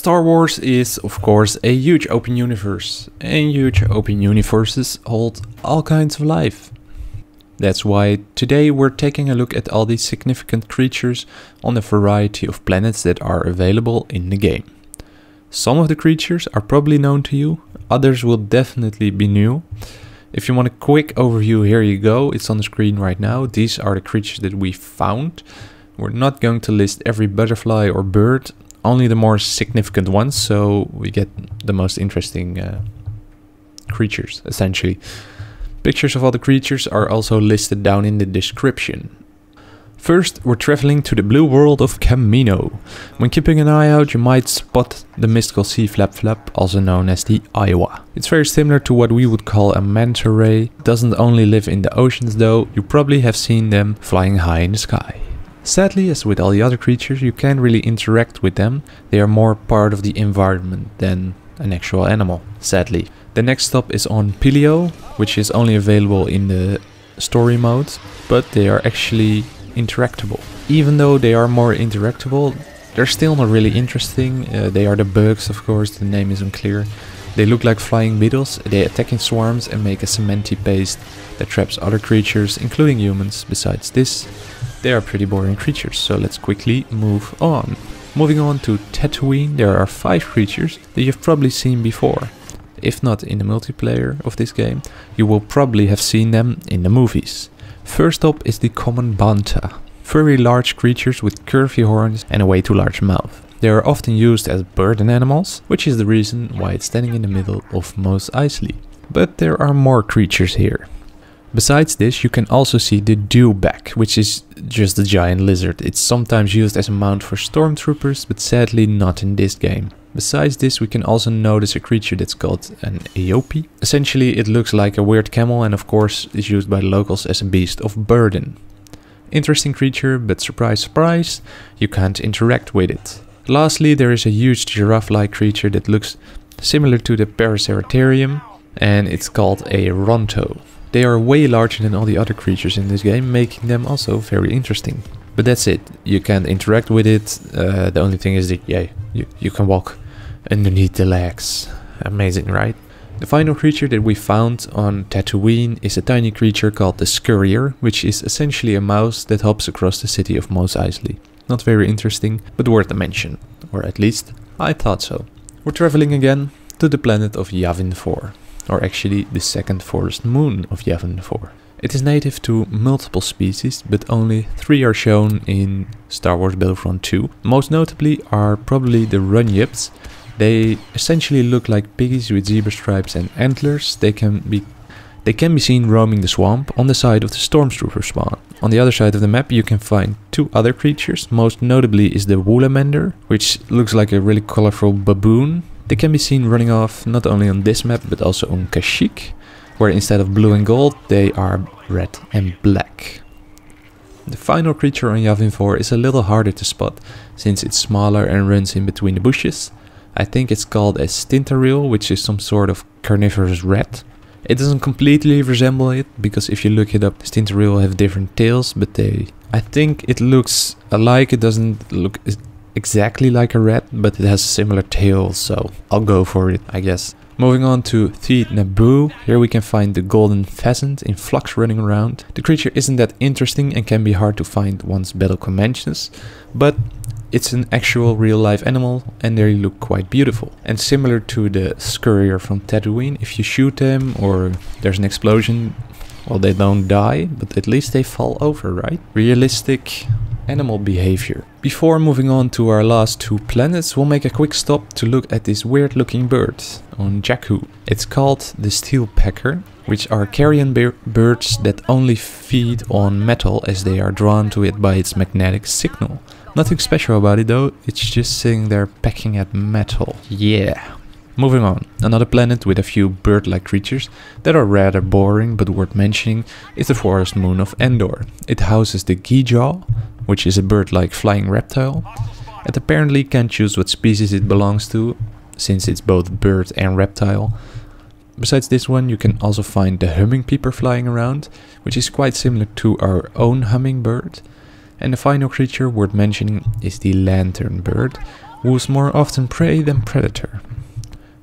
Star Wars is, of course, a huge open universe, and huge open universes hold all kinds of life. That's why today we're taking a look at all these significant creatures on a variety of planets that are available in the game. Some of the creatures are probably known to you, others will definitely be new. If you want a quick overview, here you go, it's on the screen right now. These are the creatures that we found. We're not going to list every butterfly or bird, only the more significant ones, so we get the most interesting uh, creatures, essentially. Pictures of all the creatures are also listed down in the description. First, we're traveling to the blue world of Kamino. When keeping an eye out, you might spot the mystical sea flap flap, also known as the Aiwha. It's very similar to what we would call a manta ray. Doesn't only live in the oceans though, you probably have seen them flying high in the sky. Sadly, as with all the other creatures, you can't really interact with them. They are more part of the environment than an actual animal, sadly. The next stop is on Pillio, which is only available in the story mode, but they are actually interactable. Even though they are more interactable, they're still not really interesting. Uh, they are the bugs, of course, the name is unclear. They look like flying beetles, they attack in swarms and make a cementy paste that traps other creatures, including humans. Besides this, they are pretty boring creatures, so let's quickly move on. Moving on to Tatooine, there are 5 creatures that you've probably seen before. If not in the multiplayer of this game, you will probably have seen them in the movies. First up is the common Bantha, furry large creatures with curvy horns and a way too large mouth. They are often used as burden animals, which is the reason why it's standing in the middle of Mos Eisley. But there are more creatures here. Besides this, you can also see the Dewback, which is just a giant lizard. It's sometimes used as a mount for stormtroopers, but sadly not in this game. Besides this, we can also notice a creature that's called an Eopie. Essentially, it looks like a weird camel and of course is used by locals as a beast of burden. Interesting creature, but surprise surprise, you can't interact with it. Lastly, there is a huge giraffe-like creature that looks similar to the Paraceratherium, and it's called a Ronto. They are way larger than all the other creatures in this game, making them also very interesting. But that's it, you can't interact with it, uh, the only thing is that, yeah, you, you can walk underneath the legs. Amazing, right? The final creature that we found on Tatooine is a tiny creature called the Scurrier, which is essentially a mouse that hops across the city of Mos Eisley. Not very interesting, but worth a mention. Or at least, I thought so. We're traveling again to the planet of Yavin 4 or actually the second forest moon of Yavin 4. It is native to multiple species, but only three are shown in Star Wars Battlefront 2. Most notably are probably the Runyips. They essentially look like piggies with zebra stripes and antlers. They can be they can be seen roaming the swamp on the side of the Stormtrooper spawn. On the other side of the map you can find two other creatures, most notably is the Woolamander, which looks like a really colorful baboon they can be seen running off not only on this map but also on Kashyyyk, where instead of blue and gold they are red and black. The final creature on Yavin 4 is a little harder to spot, since it's smaller and runs in between the bushes. I think it's called a Stintaril, which is some sort of carnivorous rat. It doesn't completely resemble it, because if you look it up, Stintaril have different tails, but they... I think it looks alike, it doesn't look exactly like a rat, but it has a similar tail, so I'll go for it, I guess. Moving on to Theed Naboo, here we can find the golden pheasant in flux running around. The creature isn't that interesting and can be hard to find once battle conventions, but it's an actual real life animal and they look quite beautiful. And similar to the Scurrier from Tatooine, if you shoot them or there's an explosion, well they don't die, but at least they fall over, right? Realistic animal behavior. Before moving on to our last two planets, we'll make a quick stop to look at this weird looking bird on Jakku. It's called the steelpecker, which are carrion birds that only feed on metal as they are drawn to it by its magnetic signal. Nothing special about it though, it's just sitting there pecking at metal. Yeah. Moving on, another planet with a few bird-like creatures that are rather boring but worth mentioning is the forest moon of Endor. It houses the Gijaw, which is a bird-like flying reptile. It apparently can choose what species it belongs to, since it's both bird and reptile. Besides this one, you can also find the humming peeper flying around, which is quite similar to our own hummingbird. And the final creature worth mentioning is the lantern bird, who's more often prey than predator.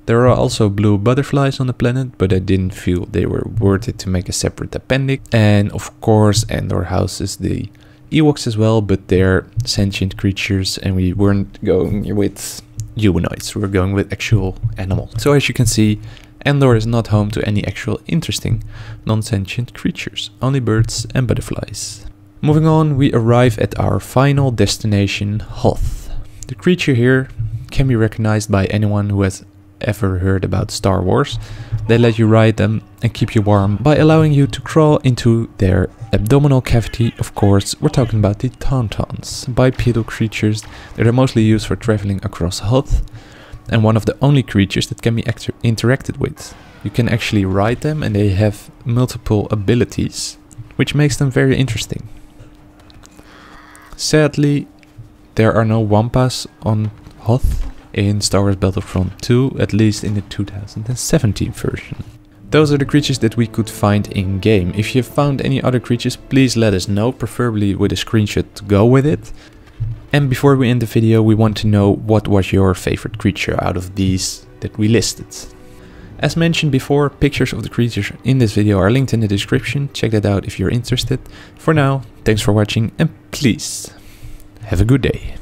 There are also blue butterflies on the planet, but I didn't feel they were worth it to make a separate appendix. And of course, Endor houses the Ewoks as well, but they're sentient creatures, and we weren't going with humanoids, We're going with actual animals. So as you can see, Endor is not home to any actual interesting non-sentient creatures, only birds and butterflies. Moving on, we arrive at our final destination, Hoth. The creature here can be recognized by anyone who has ever heard about Star Wars. They let you ride them and keep you warm by allowing you to crawl into their abdominal cavity. Of course, we're talking about the Tauntauns, bipedal creatures that are mostly used for traveling across Hoth and one of the only creatures that can be interacted with. You can actually ride them and they have multiple abilities, which makes them very interesting. Sadly, there are no Wampas on Hoth, in Star Wars Battlefront 2, at least in the 2017 version. Those are the creatures that we could find in game. If you have found any other creatures, please let us know, preferably with a screenshot to go with it. And before we end the video, we want to know what was your favorite creature out of these that we listed. As mentioned before, pictures of the creatures in this video are linked in the description, check that out if you're interested. For now, thanks for watching and please, have a good day.